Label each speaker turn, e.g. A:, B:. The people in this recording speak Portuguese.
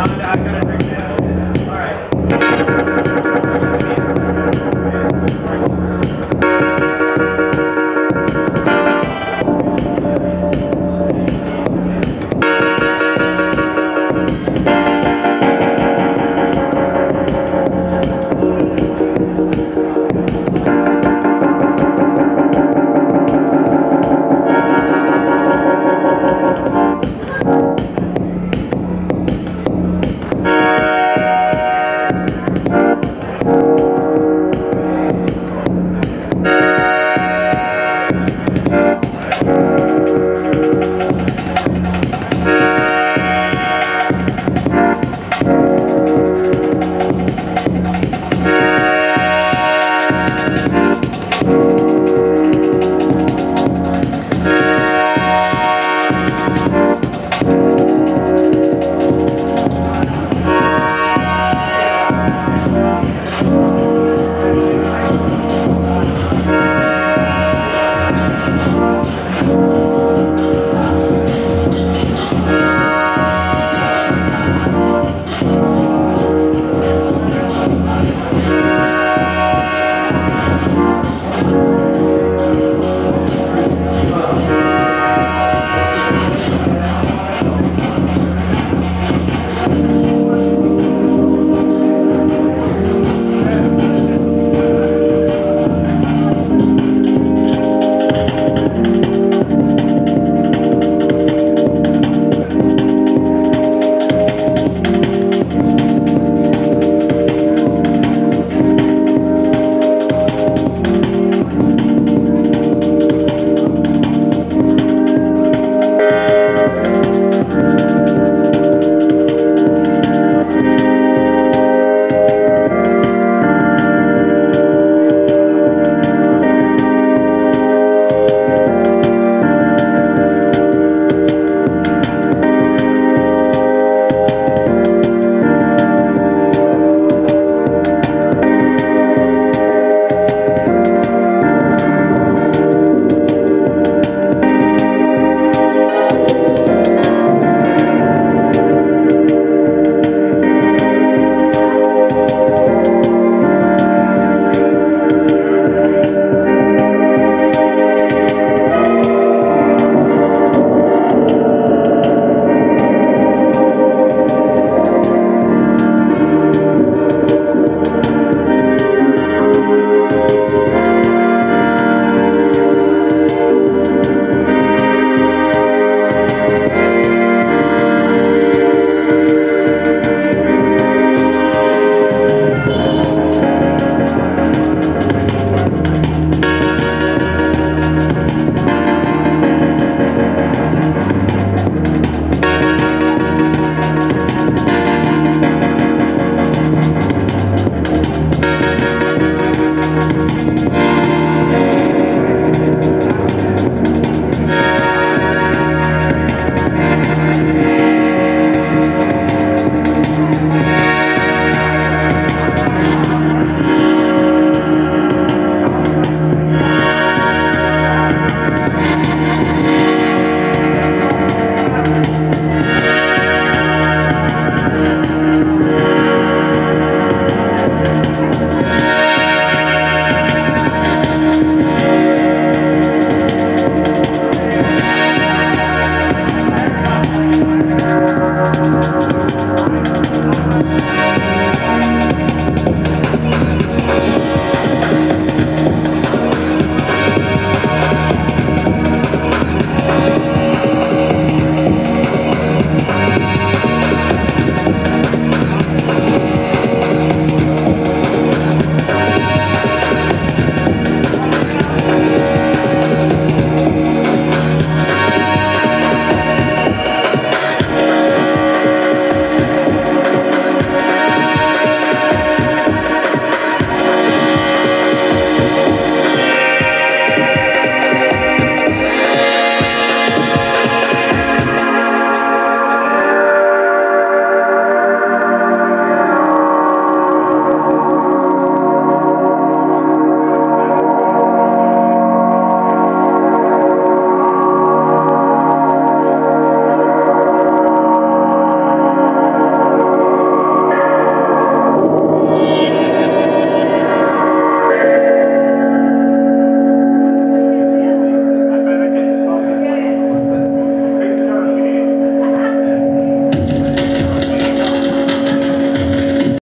A: Nada, cara.